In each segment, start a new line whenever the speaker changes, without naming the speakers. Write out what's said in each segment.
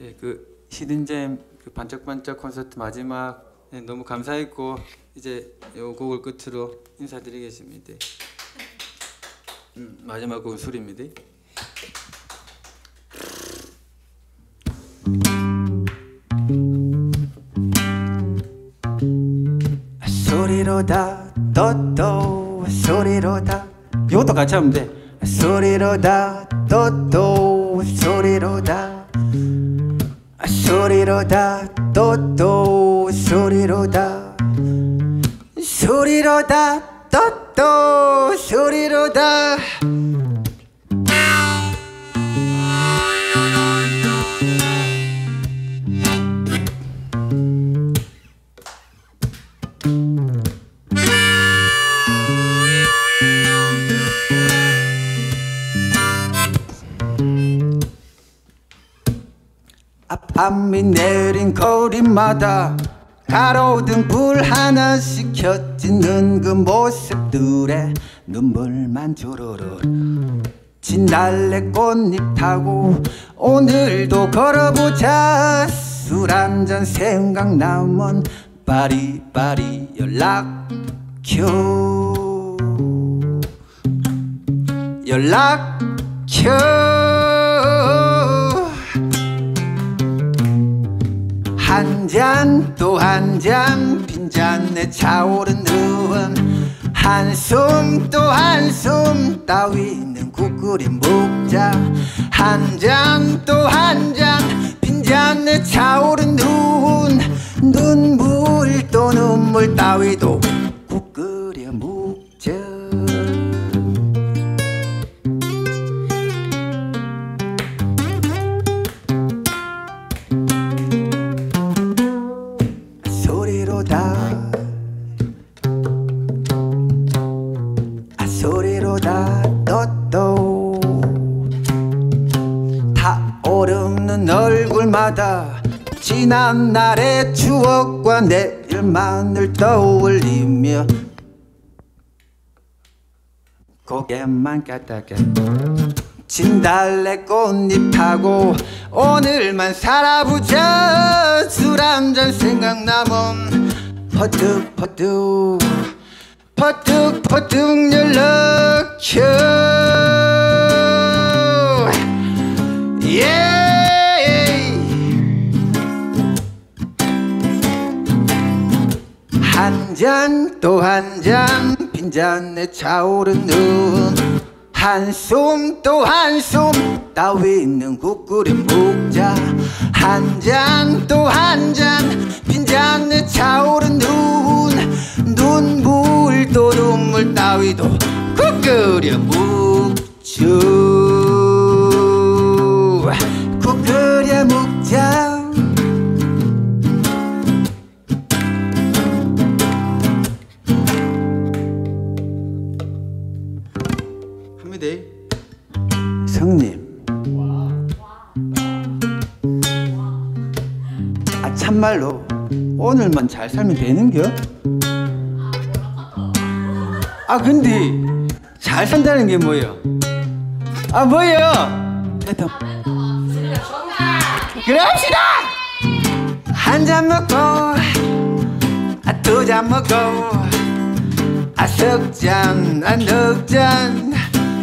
예, 그 히든잼 그 반짝반짝 콘서트 마지막 예, 너무 감사했고 이제 요 곡을 끝으로 인사드리겠습니다. 음, 마지막 곡은 술입니다. 소리로다 또또 소리로다 이것도 같이 하면 돼 소리로다 또또 소리로다 소리로다 또또 소리로다. 소리로다 또또 소리로다 밤이 내린 거리마다 가로등 불 하나씩 켜지는 그 모습들에 눈물만 주르르 진달래 꽃잎 타고 오늘도 걸어보자. 술 한 잔 생각나면 바리바리 연락 켜 연락 켜 잔 또 한 잔 빈잔에 차오르는 한숨 또 한숨 따위는 국 끓인 묵자. 한 잔 또 한 잔 빈잔에 차오르는 눈물 또 눈물 따위도 오르는 얼굴마다 지난 날의 추억과 내일만을 떠올리며 고개만 까딱해 진달래 꽃잎 타고 오늘만 살아보자. 술 한잔 생각나면 퍼뜩 퍼뜩 퍼뜩 퍼뜩 연락쳐 잔 또 한 잔 빈잔에 차오르는 한숨 또 한숨 따위는 국 끓인 묵자. 한 잔 또 한 잔 빈잔에 차오르는 눈물 또 눈물 따위도 국 끓여 묵 아 참말로 오늘만 잘 살면 되는겨? 아 근데 잘 산다는 게 뭐예요? 아 뭐예요? 됐다. 그래 합시다. 한 잔 먹고 아 두 잔 먹고 아 석잔 아 넉잔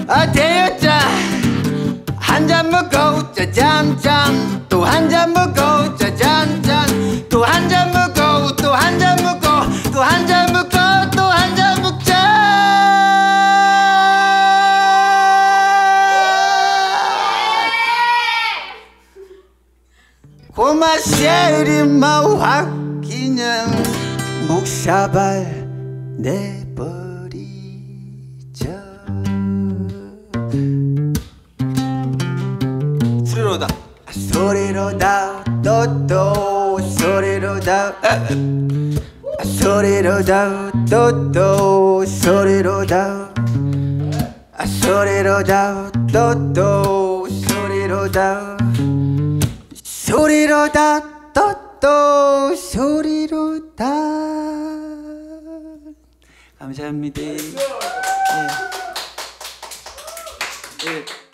아 대여잔 한잔 먹고 짜잔 확 그냥 묵사발 내버리자 소리로다. 소리로다 또또 소리로다. 소리로다 또또 소리로다. 아, 소리로다 또또 소리로다 소리로다 또또 소리로다 감사합니다. 예. 예.